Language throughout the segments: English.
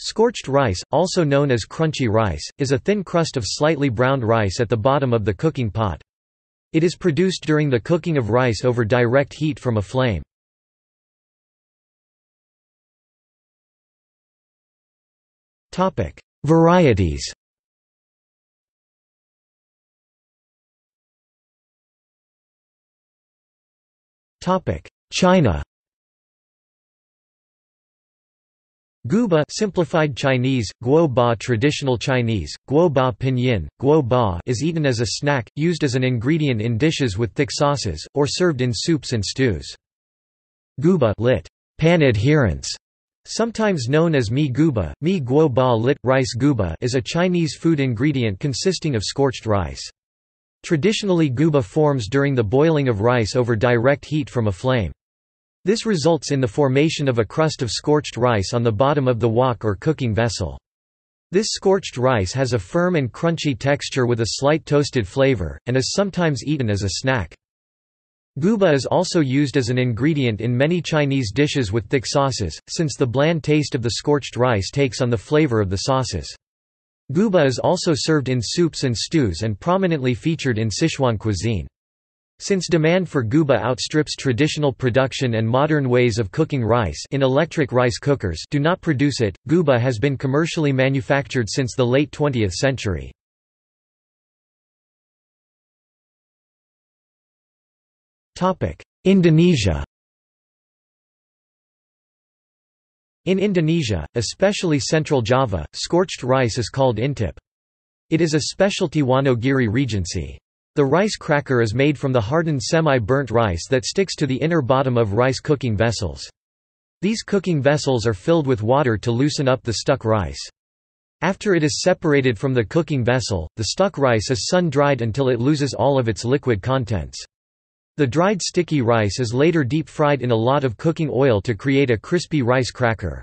Scorched rice, also known as crunchy rice, is a thin crust of slightly browned rice at the bottom of the cooking pot. It is produced during the cooking of rice over direct heat from a flame. Varieties China Guoba simplified Chinese, guo ba traditional Chinese, guo ba pinyin, guo ba is eaten as a snack, used as an ingredient in dishes with thick sauces, or served in soups and stews. Guoba lit. Pan adherents, sometimes known as mi guoba, mi guo ba lit, rice guoba is a Chinese food ingredient consisting of scorched rice. Traditionally guoba forms during the boiling of rice over direct heat from a flame. This results in the formation of a crust of scorched rice on the bottom of the wok or cooking vessel. This scorched rice has a firm and crunchy texture with a slight toasted flavor, and is sometimes eaten as a snack. Guoba is also used as an ingredient in many Chinese dishes with thick sauces, since the bland taste of the scorched rice takes on the flavor of the sauces. Guoba is also served in soups and stews and prominently featured in Sichuan cuisine. Since demand for guoba outstrips traditional production and modern ways of cooking rice in electric rice cookers do not produce it, guoba has been commercially manufactured since the late 20th century. Indonesia In Indonesia, especially central Java, scorched rice is called intip. It is a specialty Wonogiri Regency. The rice cracker is made from the hardened semi-burnt rice that sticks to the inner bottom of rice cooking vessels. These cooking vessels are filled with water to loosen up the stuck rice. After it is separated from the cooking vessel, the stuck rice is sun-dried until it loses all of its liquid contents. The dried sticky rice is later deep-fried in a lot of cooking oil to create a crispy rice cracker.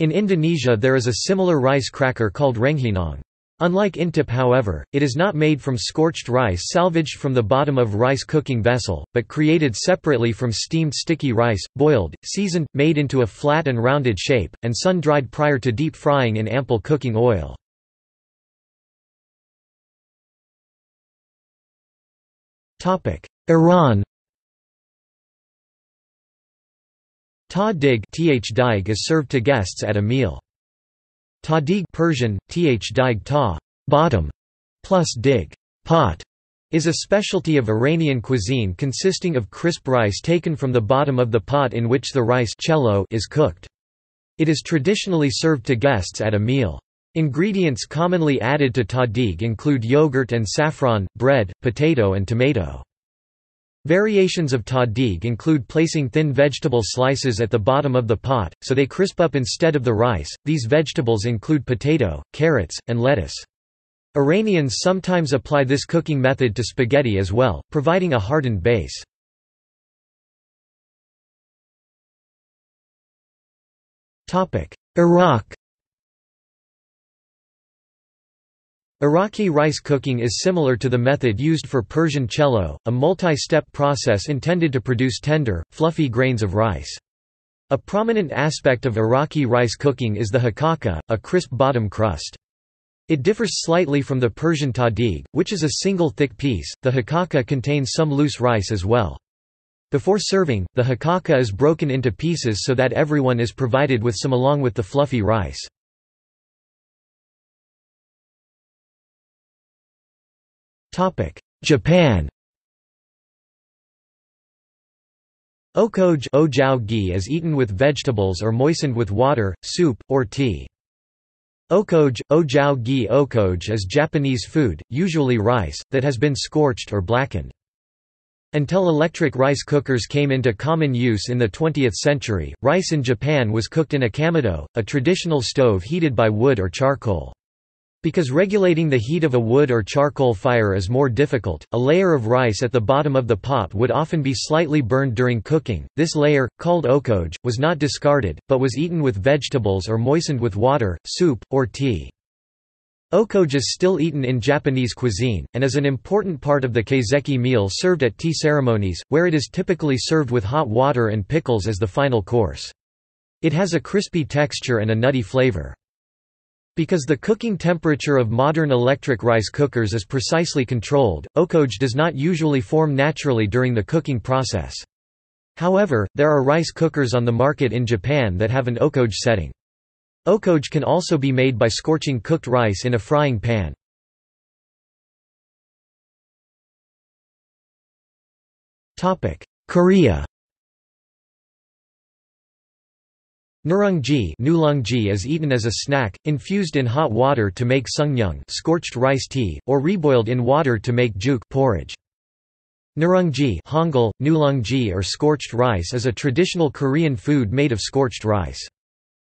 In Indonesia there is a similar rice cracker called rengginang. Unlike intip however, it is not made from scorched rice salvaged from the bottom of rice cooking vessel, but created separately from steamed sticky rice, boiled, seasoned, made into a flat and rounded shape, and sun-dried prior to deep frying in ample cooking oil. Iran Tahdig is served to guests at a meal. Tahdig Persian, th dig ta bottom, plus dig pot, is a specialty of Iranian cuisine consisting of crisp rice taken from the bottom of the pot in which the rice chelow is cooked. It is traditionally served to guests at a meal. Ingredients commonly added to tahdig include yogurt and saffron, bread, potato and tomato. Variations of tahdig include placing thin vegetable slices at the bottom of the pot, so they crisp up instead of the rice. These vegetables include potato, carrots, and lettuce. Iranians sometimes apply this cooking method to spaghetti as well, providing a hardened base. Iraq Iraqi rice cooking is similar to the method used for Persian chelow, a multi-step process intended to produce tender, fluffy grains of rice. A prominent aspect of Iraqi rice cooking is the hakaka, a crisp bottom crust. It differs slightly from the Persian tahdig, which is a single thick piece, the hakaka contains some loose rice as well. Before serving, the hakaka is broken into pieces so that everyone is provided with some along with the fluffy rice. Japan Okoge is eaten with vegetables or moistened with water, soup, or tea. Okoge, ojao gi is Japanese food, usually rice, that has been scorched or blackened. Until electric rice cookers came into common use in the 20th century, rice in Japan was cooked in a kamado, a traditional stove heated by wood or charcoal. Because regulating the heat of a wood or charcoal fire is more difficult, a layer of rice at the bottom of the pot would often be slightly burned during cooking. This layer, called okoge, was not discarded, but was eaten with vegetables or moistened with water, soup, or tea. Okoge is still eaten in Japanese cuisine, and is an important part of the kaiseki meal served at tea ceremonies, where it is typically served with hot water and pickles as the final course. It has a crispy texture and a nutty flavor. Because the cooking temperature of modern electric rice cookers is precisely controlled, okoge does not usually form naturally during the cooking process. However, there are rice cookers on the market in Japan that have an okoge setting. Okoge can also be made by scorching cooked rice in a frying pan. Korea Nurungji is eaten as a snack, infused in hot water to make sungnyung scorched rice tea, or reboiled in water to make juk porridge. Nurungji Hangul, nulungji or scorched rice is a traditional Korean food made of scorched rice.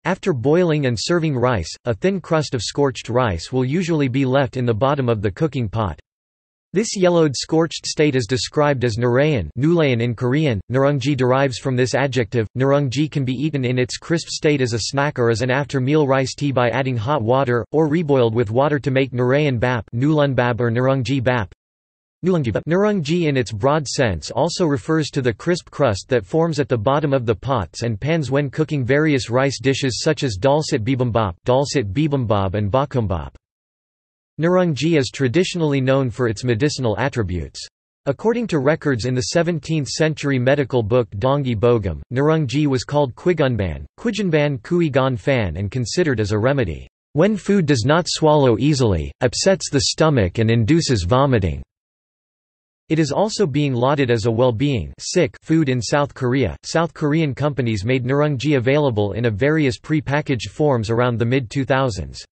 After boiling and serving rice, a thin crust of scorched rice will usually be left in the bottom of the cooking pot. This yellowed scorched state is described as nurayan in Korean. Nurungji derives from this adjective. Nurungji can be eaten in its crisp state as a snack or as an after-meal rice tea by adding hot water, or reboiled with water to make nurayan bap bab or nurungji bap. Nurungji in its broad sense also refers to the crisp crust that forms at the bottom of the pots and pans when cooking various rice dishes such as dolsot bibimbap, dolsot bibimbap and bokkeumbap. Nurungji is traditionally known for its medicinal attributes. According to records in the 17th-century medical book Dongui Bogam, Nurungji was called quigunban, quijanban kui gan fan and considered as a remedy. When food does not swallow easily, upsets the stomach and induces vomiting. It is also being lauded as a well-being food in South Korea. South Korean companies made nurungji available in a various pre-packaged forms around the mid-2000s.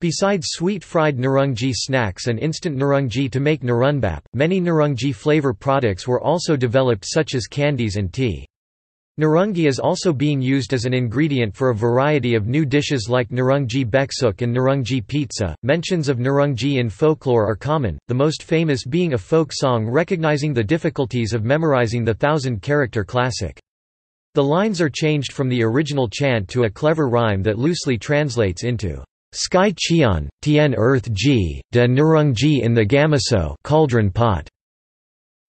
Besides sweet fried nurungji snacks and instant nurungji to make nurunbap, many nurungji flavor products were also developed such as candies and tea. Nurungji is also being used as an ingredient for a variety of new dishes like nurungji baeksuk and nurungji pizza. Mentions of nurungji in folklore are common, the most famous being a folk song recognizing the difficulties of memorizing the thousand character classic. The lines are changed from the original chant to a clever rhyme that loosely translates into Sky Cheon, Tien Earth Ji, De Nurung Ji in the Gamaso cauldron pot.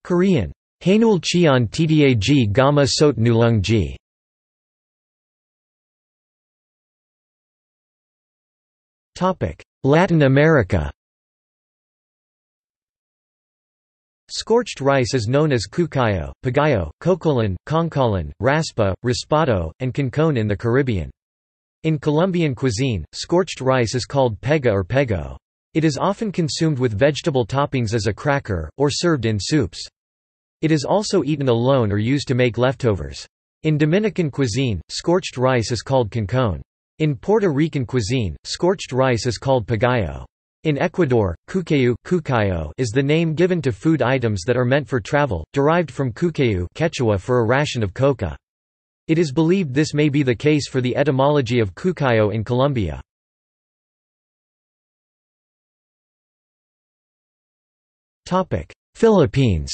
Korean. Hainul Cheon Tda Ji Gama Sot Nulung Ji. Latin America Scorched rice is known as cucayo, pagayo, cocolan, concalan, raspa, raspado, and concon in the Caribbean. In Colombian cuisine, scorched rice is called pega or pego. It is often consumed with vegetable toppings as a cracker, or served in soups. It is also eaten alone or used to make leftovers. In Dominican cuisine, scorched rice is called concon. In Puerto Rican cuisine, scorched rice is called pagayo. In Ecuador, cucayu is the name given to food items that are meant for travel, derived from cucayu Quechua for a ration of coca. It is believed this may be the case for the etymology of cucayo in Colombia. Philippines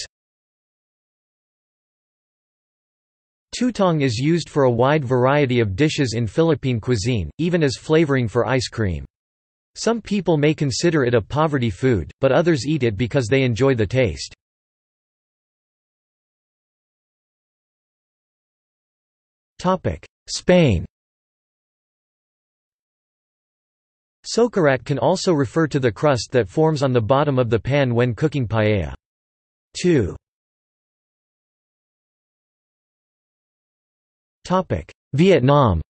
Tutong is used for a wide variety of dishes in Philippine cuisine, even as flavoring for ice cream. Some people may consider it a poverty food, but others eat it because they enjoy the taste. Spain. Socarrat can also refer to the crust that forms on the bottom of the pan when cooking paella. 2. Topic: Vietnam.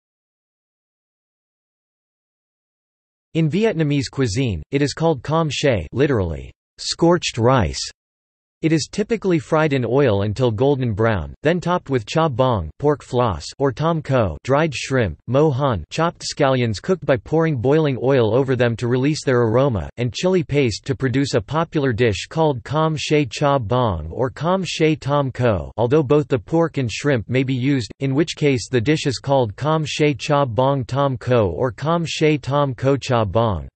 In Vietnamese cuisine, it is called com she literally, scorched rice, it is typically fried in oil until golden brown, then topped with cha bong pork floss or tom ko dried shrimp, mo han chopped scallions cooked by pouring boiling oil over them to release their aroma, and chili paste to produce a popular dish called com she cha bong or com she tom ko although both the pork and shrimp may be used, in which case the dish is called com she cha bong tom ko or com she tom ko cha bong.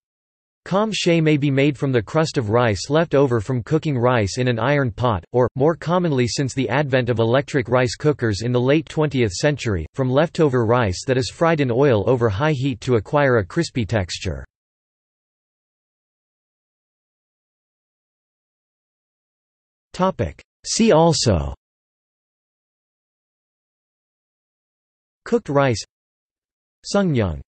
Com she may be made from the crust of rice left over from cooking rice in an iron pot, or, more commonly since the advent of electric rice cookers in the late 20th century, from leftover rice that is fried in oil over high heat to acquire a crispy texture. See also Cooked rice sungnyung